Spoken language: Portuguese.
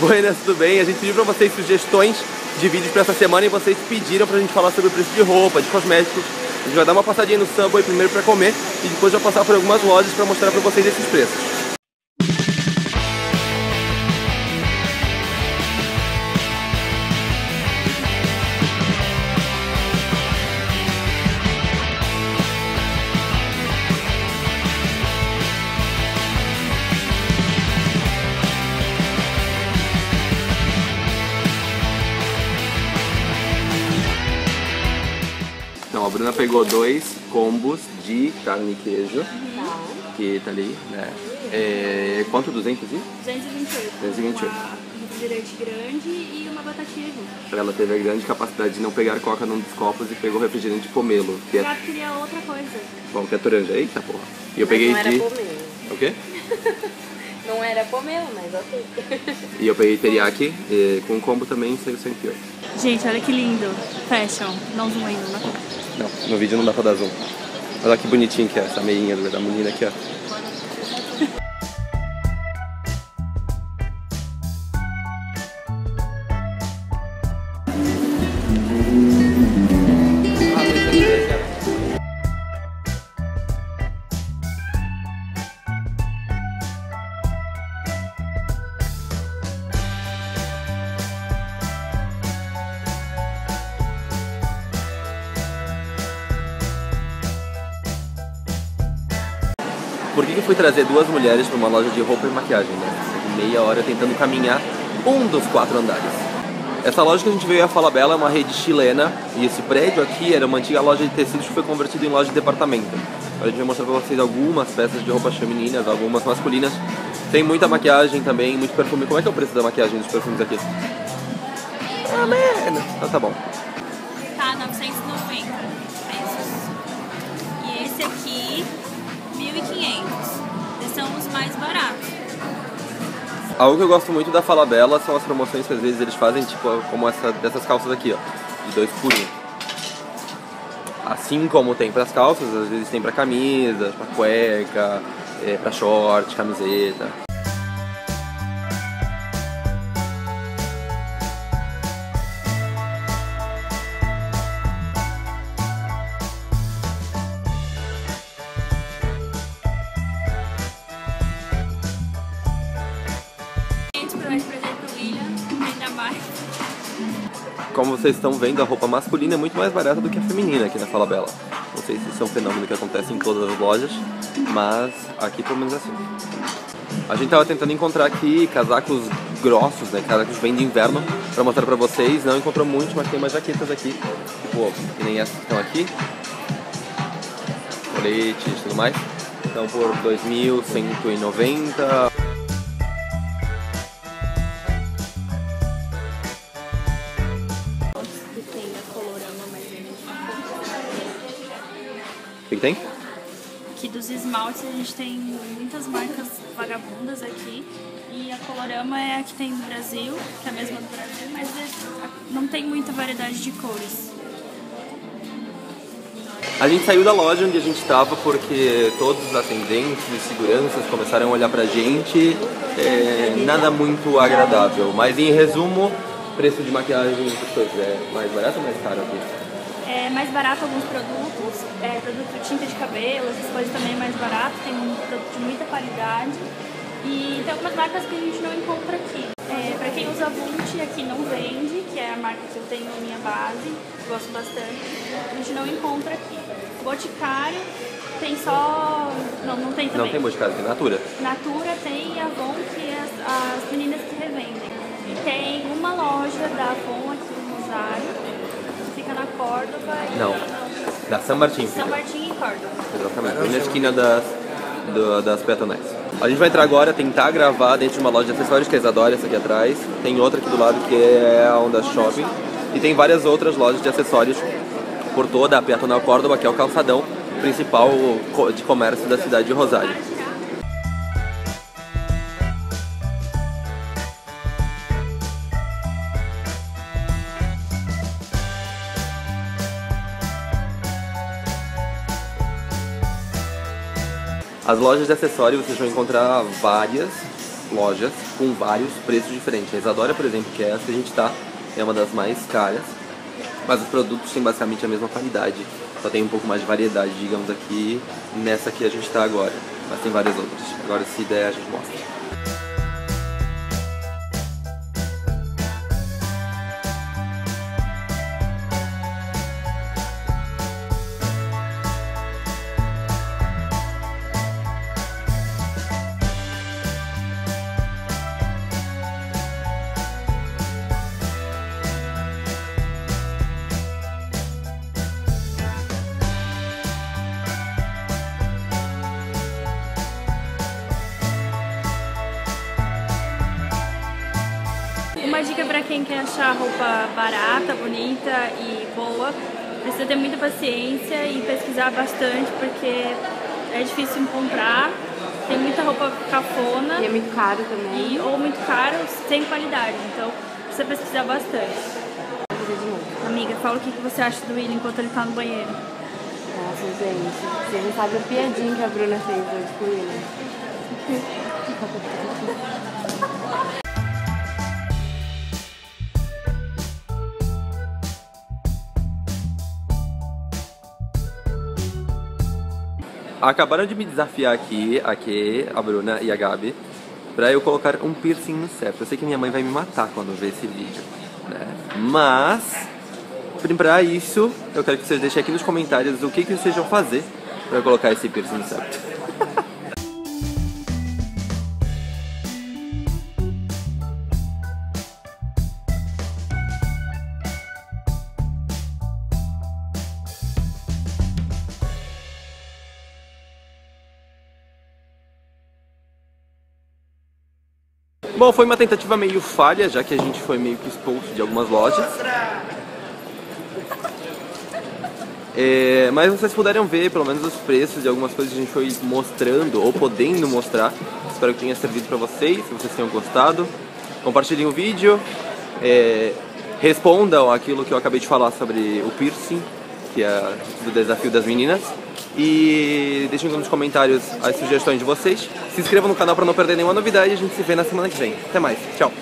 Buenas, tudo bem? A gente pediu pra vocês sugestões de vídeos pra essa semana e vocês pediram pra gente falar sobre o preço de roupa, de cosméticos. A gente vai dar uma passadinha no Subway primeiro pra comer e depois vai passar por algumas lojas pra mostrar pra vocês esses preços. A Bruna pegou dois combos de carne e queijo, que tá ali, né? É, quanto? 200 e? 228. 228. Uma refrigerante grande e uma batatinha junto. Ela teve a grande capacidade de não pegar coca num dos copos e pegou refrigerante pomelo, que O é, gato queria outra coisa. bom, que é toranja. Eita porra. E eu Mas peguei não era de... pomelo. O quê? Não era pomelo, mas ok. E eu peguei teriyaki e com combo também saiu 108. Gente, olha que lindo. Fashion. Não zoom ainda, não. Não, no vídeo não dá pra dar zoom. Olha que bonitinho que é essa meinha da menina aqui, ó. Por que, que eu fui trazer duas mulheres para uma loja de roupa e maquiagem, né? Meia hora tentando caminhar um dos quatro andares. Essa loja que a gente veio a Fala Bela é uma rede chilena e esse prédio aqui era uma antiga loja de tecidos que foi convertido em loja de departamento. Agora a gente vai mostrar para vocês algumas peças de roupas femininas, algumas masculinas. Tem muita maquiagem também, muito perfume. Como é que é o preço da maquiagem dos perfumes aqui? Ah, menos. Então tá bom. Tá, 990 Algo que eu gosto muito da Fala Bela são as promoções que às vezes eles fazem, tipo, como essa dessas calças aqui, ó, de dois por um. Assim como tem pras calças, às vezes tem pra camisa, pra cueca, é, pra short, camiseta. Como vocês estão vendo, a roupa masculina é muito mais barata do que a feminina aqui na Fala Bela. Não sei se isso é um fenômeno que acontece em todas as lojas, mas aqui pelo menos é assim. A gente tava tentando encontrar aqui casacos grossos, né, casacos bem de inverno, pra mostrar pra vocês. Não encontrou muito, mas tem umas jaquetas aqui, tipo, que nem essas que estão aqui. Coletes e tudo mais. Então por 2.190. O que, que tem? Aqui dos esmaltes a gente tem muitas marcas vagabundas aqui. E a Colorama é a que tem no Brasil, que é a mesma do Brasil, mas é- não tem muita variedade de cores. A gente saiu da loja onde a gente estava porque todos os atendentes e seguranças começaram a olhar pra gente, é, nada muito agradável. Mas em resumo, preço de maquiagem é mais barato ou mais caro aqui? É mais barato alguns produtos, é, produto tinta de cabelo, essas coisas também é mais barato, tem um produto de muita qualidade. E tem algumas marcas que a gente não encontra aqui. É, para quem usa Vult, aqui não vende, que é a marca que eu tenho na minha base, gosto bastante. A gente não encontra aqui. Boticário tem só. Não, não tem também. Não tem boticário, tem Natura. Natura tem e Avon, que é as, as meninas que revendem. E tem uma loja da Avon aqui no Rosário, que fica na Córdoba e Não. Da San Martín. São Martim e Córdoba. Exatamente, bem na esquina das, do- das peatonais. A gente vai entrar agora, tentar gravar dentro de uma loja de acessórios, que é a Isadora, essa aqui atrás. Tem outra aqui do lado que é a Onda Shopping. E tem várias outras lojas de acessórios por toda a Peatonal Córdoba, que é o calçadão principal co- de comércio da cidade de Rosário. As lojas de acessórios vocês vão encontrar várias. Lojas com vários preços diferentes. A Isadora, por exemplo, que é essa que a gente tá, é uma das mais caras, mas os produtos têm basicamente a mesma qualidade. Só tem um pouco mais de variedade, digamos aqui, nessa que a gente tá agora. Mas tem várias outras. Agora, se der, a gente mostra. Uma dica para quem quer achar roupa barata, bonita e boa, precisa ter muita paciência e pesquisar bastante porque é difícil encontrar. Tem muita roupa cafona. E é muito caro também. E, ou muito caro, sem qualidade. Então precisa pesquisar bastante. Amiga, fala o que você acha do William enquanto ele tá no banheiro. Nossa, gente. Você não sabe a piadinha que a Bruna fez hoje com ele. Acabaram de me desafiar aqui, aqui, a Bruna e a Gabi, pra eu colocar um piercing no septo. Eu sei que minha mãe vai me matar quando ver esse vídeo, né? Mas, pra isso, eu quero que vocês deixem aqui nos comentários o que, que vocês vão fazer pra colocar esse piercing no septo. Bom, foi uma tentativa meio falha, já que a gente foi meio que expulso de algumas lojas. É, mas vocês puderam ver pelo menos os preços de algumas coisas que a gente foi mostrando ou podendo mostrar. Espero que tenha servido para vocês, se vocês tenham gostado. Compartilhem o vídeo, é, respondam aquilo que eu acabei de falar sobre o piercing, que é do desafio das meninas. E deixem nos comentários as sugestões de vocês. Se inscrevam no canal para não perder nenhuma novidade a gente se vê na semana que vem. Até mais, tchau!